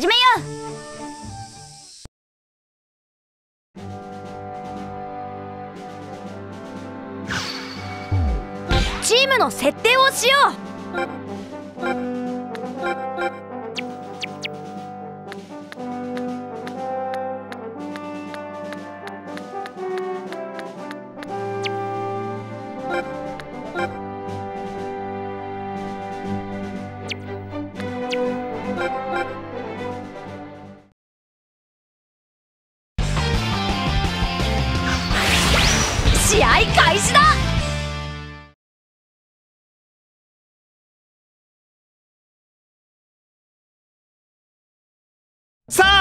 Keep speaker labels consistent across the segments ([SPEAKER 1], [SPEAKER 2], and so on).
[SPEAKER 1] 始めよう。チームの設定をしよう。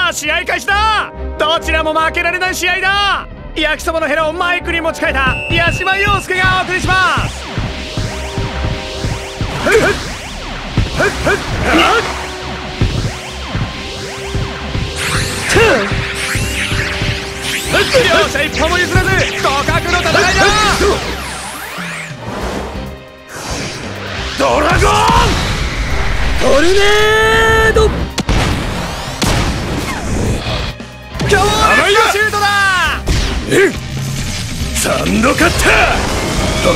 [SPEAKER 2] あ試合開始だ。どちらも負けられない試合だ。焼きそばのヘラをマイクに持ち替えた。八島陽介がお送りします。両者一歩も譲らず互角の戦いだ。ドラゴン！トルネー！サンドカッターゴ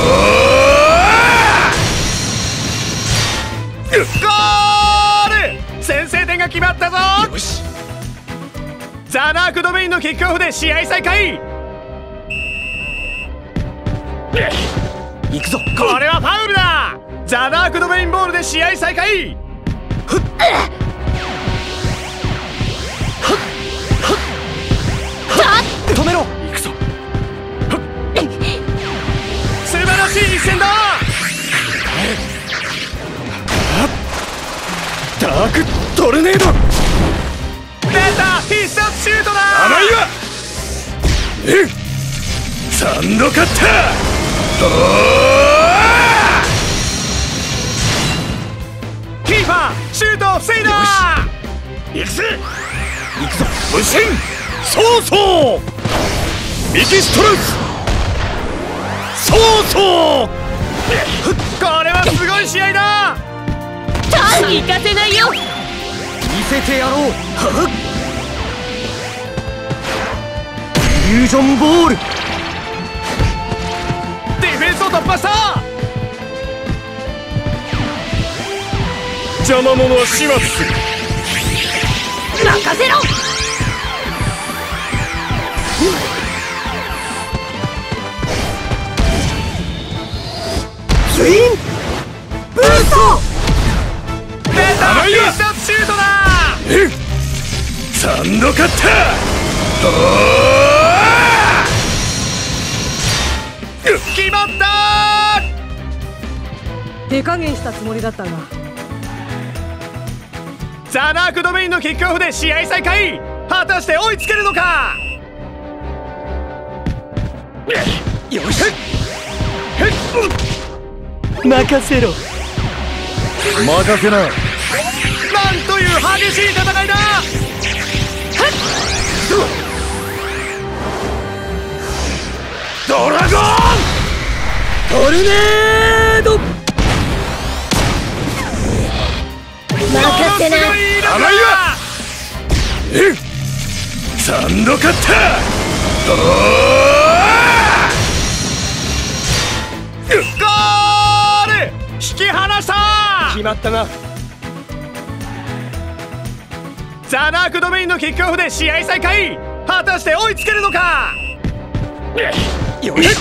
[SPEAKER 2] ール!先制点が決まったぞ!よし。ザナークドメインのキックオフで試合再開!行くぞ。これはファウルだ!ザナークドメインボールで試合再開!ふっ。止めろダークトルネード。出た必殺シュートだ！甘いわえサンドカッター！キーパーシュートを防いだ！行くぜ。行くぞ。無心そうそう。ミキストランス。そうそう。これはすごい試合だ
[SPEAKER 1] 行かせないよ。
[SPEAKER 2] 見せてやろう。イリュージョンボール。ディフェンスを突破した。邪魔者は始末する。
[SPEAKER 1] 任せろ。
[SPEAKER 2] ツイン必殺シュートだ！サンドカッター！決まった
[SPEAKER 3] 手加減したつもりだったが。
[SPEAKER 2] ザナークドメインのキックオフで試合再開！果たして追いつけるのか？よし！任せろ。任せなという激しい戦いだ！ドラゴン！トルネード！
[SPEAKER 1] 任せな
[SPEAKER 2] 甘いわえサンドカッターゴー引き離した！決まったなザナークドメインのキックオフで試合再開。果たして追いつけるのか？よし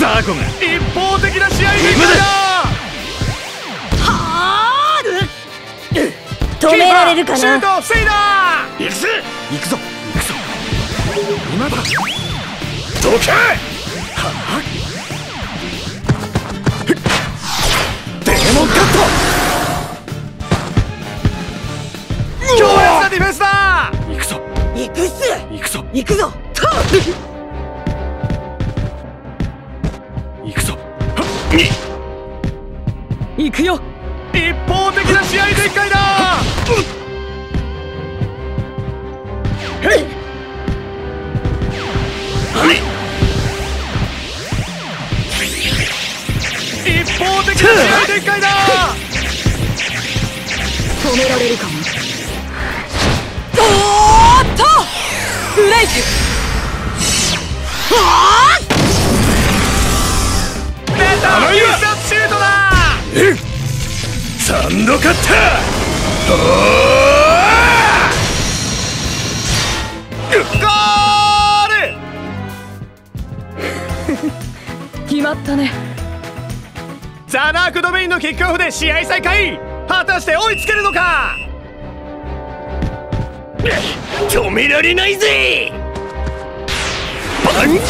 [SPEAKER 2] ザーコが一方的な試合展開だ。
[SPEAKER 1] はあ止められるかな？
[SPEAKER 2] シュートを防いだ。行くぜ。行くぞ。今だ。どけ。はデ強烈なディフェンスだ。行くぞ。
[SPEAKER 3] 行くっす
[SPEAKER 2] 行くぞ。
[SPEAKER 3] 行くぞ。
[SPEAKER 2] 行くぞ。
[SPEAKER 3] 行くよ。
[SPEAKER 2] 一方的な試合展開だ。へい。的な試合展開だ。
[SPEAKER 3] 止められるかもおーっと!ブレイクは
[SPEAKER 2] 出た!必殺シュートだ!サンドカッターゴール
[SPEAKER 3] 決まったね。
[SPEAKER 2] ザナークドメインのキックオフで試合再開!果たして追いつけるのか止められないぜ。バンジー。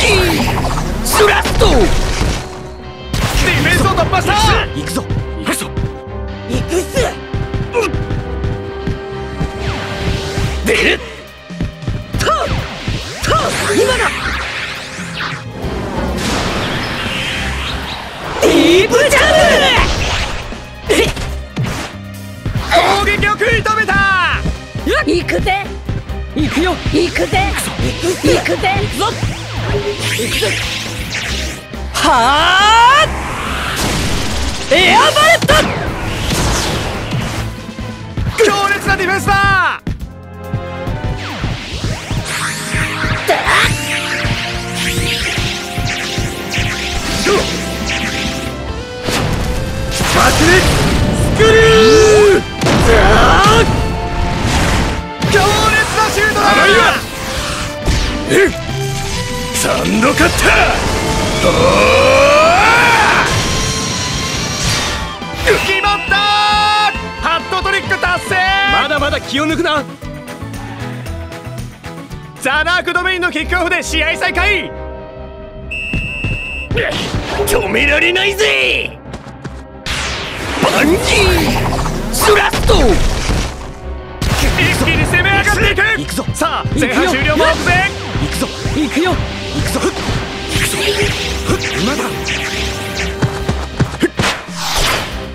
[SPEAKER 2] スラスト。ディフェンスを突破した。行くぞ。行くぞ。
[SPEAKER 1] 行くっす。
[SPEAKER 2] で
[SPEAKER 1] 今だ。ディープジャ
[SPEAKER 2] 攻
[SPEAKER 1] 行くぜ。
[SPEAKER 3] 行くよ。
[SPEAKER 1] 行くぜ。行くぜ。行くぜ。行くぞ。行くぜ。
[SPEAKER 3] はー。エアバレット
[SPEAKER 2] 強烈なディフェンスだサンドカッター決まった。ハットトリック達成。まだまだ気を抜くな。ザナークドメインのキックオフで試合再開。止められないぜ。バンジー。スラスト。一気に攻め上がっていく。さあ前半終了。も目前
[SPEAKER 4] 行くぞ。
[SPEAKER 3] 行くよ。
[SPEAKER 4] 行くぞ。
[SPEAKER 2] まだ。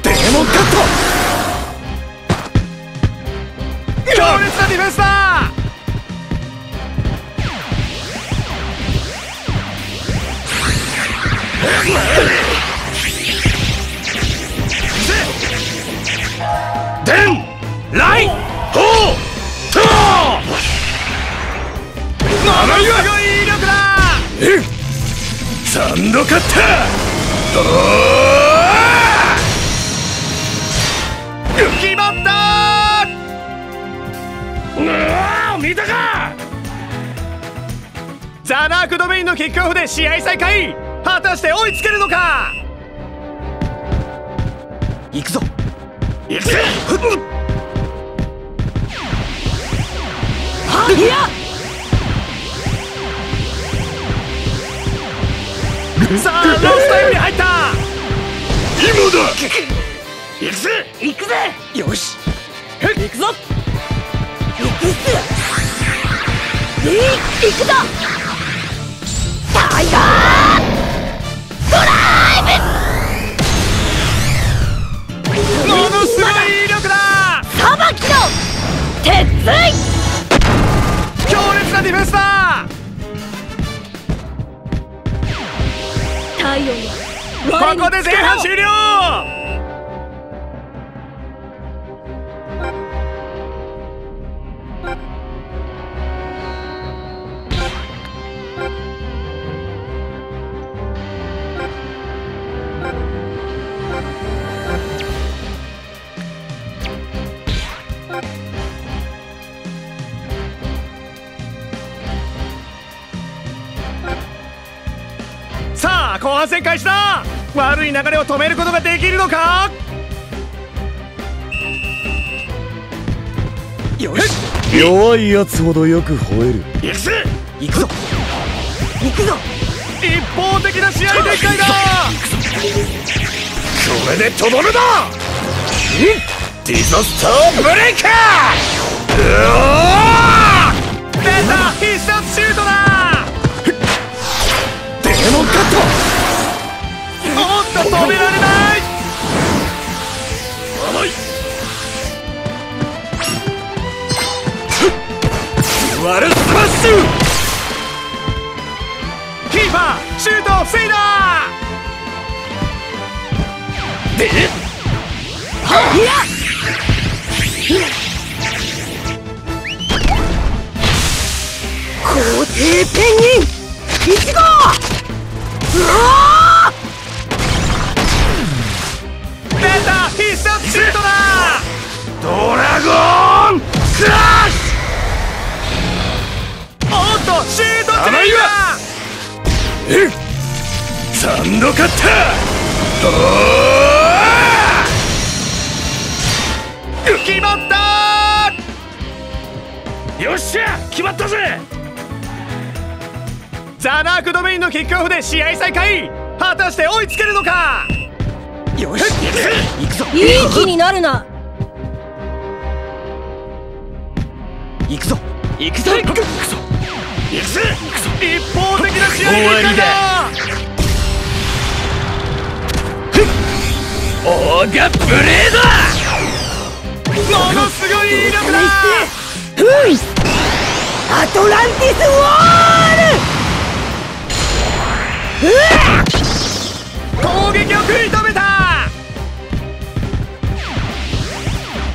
[SPEAKER 2] デーモンカット。強烈なディフェンスだ。デンライホサンドカッター決まった！うわ見たか！ザナークドメインのキックオフで試合再開！果たして追いつけるのか？
[SPEAKER 4] 行くぞ。
[SPEAKER 2] 行くぜ！
[SPEAKER 3] いや
[SPEAKER 2] さあロスタイムに入った。今だ。行くぜ。
[SPEAKER 1] 行くぜ。
[SPEAKER 4] よし。
[SPEAKER 3] 行くぞ。
[SPEAKER 1] 行くっすい行くぞ。タイガ
[SPEAKER 2] ものすごい威力だ。
[SPEAKER 1] ーさばきの鉄槌
[SPEAKER 2] 強烈なディフェンスだここで前半終了開悪い流れを止めることができるのか？
[SPEAKER 4] よし。
[SPEAKER 5] 弱いやつほどよく吠える。
[SPEAKER 2] 行くぜ。
[SPEAKER 4] 行くぞ。
[SPEAKER 1] 行くぞ。
[SPEAKER 2] 一方的な試合展開だ。これでとどめだディザスターブレイカー。出た。必殺シュートだ。
[SPEAKER 4] デーモンカッ
[SPEAKER 2] おっと止められない。甘いワルスマッシュキーパーシュートを防いだではいや
[SPEAKER 1] 皇帝ペンギン1号うわ
[SPEAKER 2] 必殺シュートだ！ドラゴン！クラッシュ！おっとシュートトレイだ！えサンドカッター決まったよっしゃ決まったぜ！ザナークドメインのキックオフで試合再開！果たして追いつけるのか？
[SPEAKER 4] よし行くぞ。
[SPEAKER 3] いい気になるな。
[SPEAKER 4] 行くぞ。
[SPEAKER 2] 行くぞ。行くぞ。行くぞ。一方的な試合結果だ。オーガブレードものすごい威力だ。
[SPEAKER 1] うん。アトランティスウォール。
[SPEAKER 2] 攻撃を食い止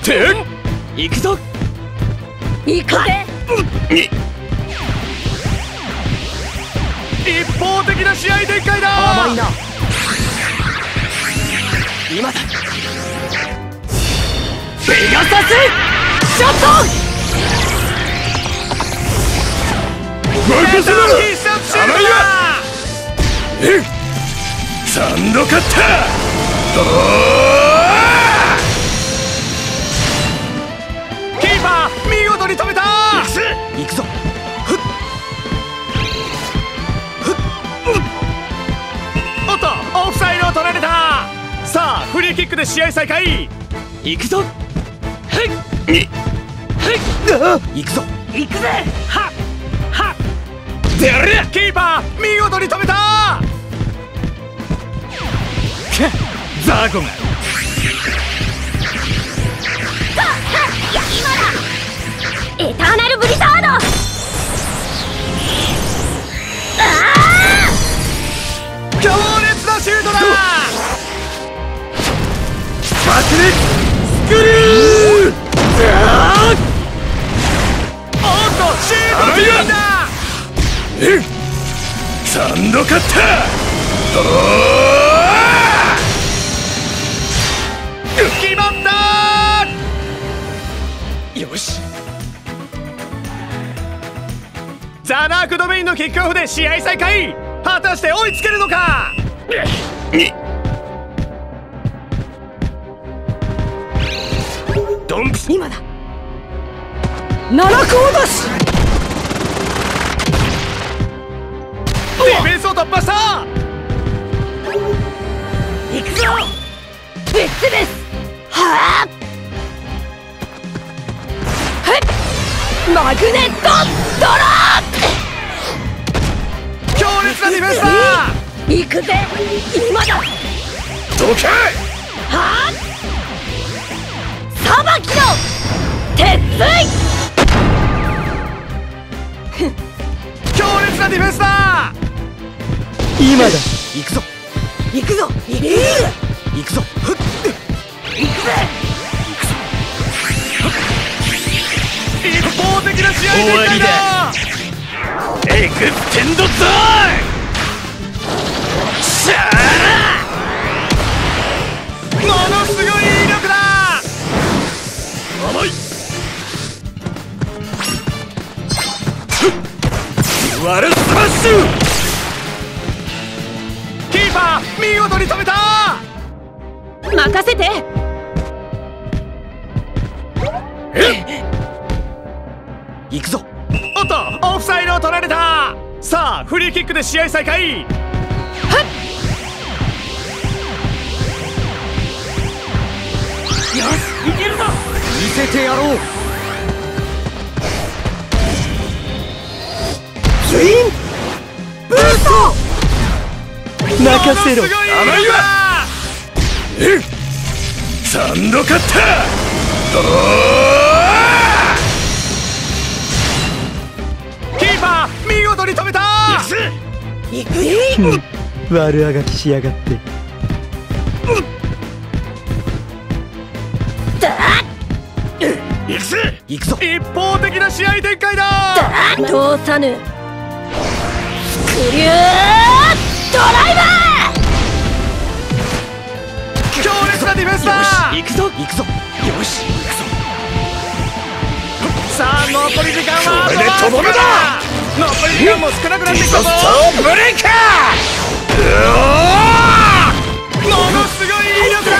[SPEAKER 2] てん行くぞ。
[SPEAKER 3] 行くぜ。
[SPEAKER 2] 一方的な試合展開だ。
[SPEAKER 4] 甘いな。今だ。
[SPEAKER 1] ペガサス。ショット
[SPEAKER 2] 任せろ必殺シュートだ。えサンドカッターに止めた！
[SPEAKER 4] 行くぞ！
[SPEAKER 2] おっとオフサイドを取られた！さあフリーキックで試合再開！行くぞ！はい！
[SPEAKER 4] 行くぞ！
[SPEAKER 2] 行くぜ！はっ！はっ！キーパー見事に止めた！ザコが
[SPEAKER 3] ザ
[SPEAKER 2] ナークドメインのキックオフで試合再開。果たして追いつけるのか？ドンプ
[SPEAKER 1] 今だ。七個落とし
[SPEAKER 2] ディフェンスを突破した。
[SPEAKER 1] 行くぞ。ベッツですはあマグネットドロ
[SPEAKER 2] 強烈なディフェンスだ！
[SPEAKER 1] ー行くぜ。今だ。
[SPEAKER 2] どけ
[SPEAKER 1] はあ？さばきの鉄槌！
[SPEAKER 2] 強烈なディフェンスだ！
[SPEAKER 4] 今だ。行くぞ！
[SPEAKER 1] 行くぞ。行く
[SPEAKER 4] 行くぞ！
[SPEAKER 1] 行くぜ
[SPEAKER 2] 一方的な試合展開だエクステンドゾーンシャーラものすごい威力だ。甘い。ワルスマッシュキーパー見事に止めた。
[SPEAKER 3] 任せて
[SPEAKER 2] フリーキックで試合再開
[SPEAKER 4] 見せてやろう。
[SPEAKER 1] ツインブースト。
[SPEAKER 4] 任せろ。
[SPEAKER 2] 甘いわえサンドカッターキーパー見事に止めた
[SPEAKER 1] 行くよ
[SPEAKER 4] 悪あがきしやがって。だ行くぜ！行くぞ。
[SPEAKER 2] 一方的な試合展開だ！だ！
[SPEAKER 1] 通さぬ。クリュードライバー！
[SPEAKER 2] 強烈なディフェンスだ！
[SPEAKER 4] 行くぞ行くぞ。よし行くぞ。
[SPEAKER 2] さあ残り時間は
[SPEAKER 5] これでとどめだ！
[SPEAKER 2] 残り時間も少なくなってきたぞ。
[SPEAKER 5] ブレイカ
[SPEAKER 2] ものすごい威力だ！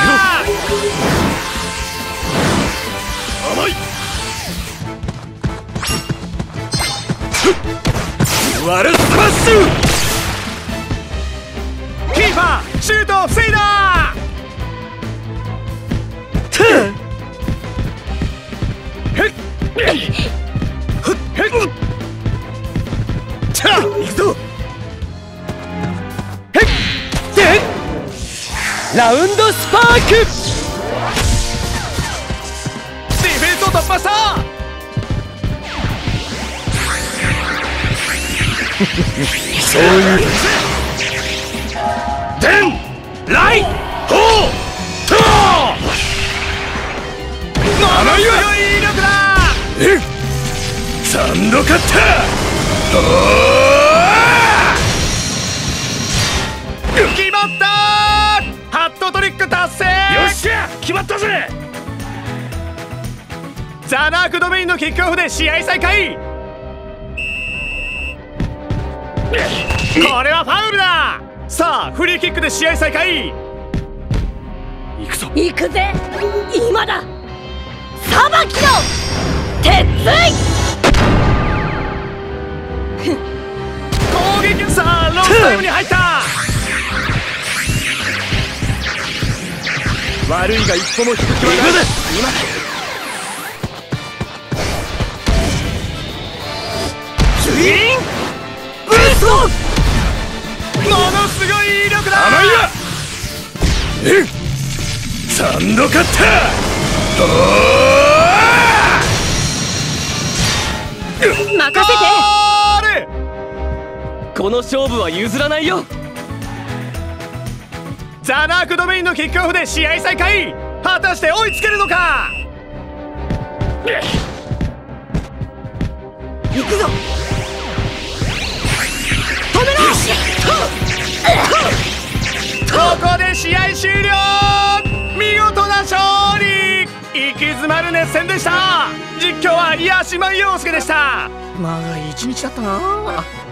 [SPEAKER 5] 甘い！ワルスマッシュ
[SPEAKER 2] キーパーシュートを防いだ！へっ！ふっ
[SPEAKER 4] ラウンドスパーク。
[SPEAKER 2] ディフェンスを突破した。
[SPEAKER 5] そういう。デンライホート
[SPEAKER 2] ものすごい威力だ。
[SPEAKER 5] えサンドカッター
[SPEAKER 2] ザナークドメインのキックオフで試合再開。これはファウルだ。さあフリーキックで試合再開。
[SPEAKER 5] 行くぞ。
[SPEAKER 1] ー行くぜ。今だ。裁きの鉄槌。
[SPEAKER 2] 攻撃さあロスタイムに入った。悪いが一歩も引く気はない。
[SPEAKER 5] ツイン
[SPEAKER 2] ブーストものすごい威力だ！
[SPEAKER 5] 甘いわえサンドカッター
[SPEAKER 1] 任せて
[SPEAKER 4] この勝負は譲らないよ！
[SPEAKER 2] ザナークドメインのキックオフで試合再開！果たして追いつけるのか？
[SPEAKER 1] 行くぞ
[SPEAKER 2] 試合終了見事な勝利行き詰まる熱戦でした実況は八島陽介でした
[SPEAKER 3] まあ一日だったな。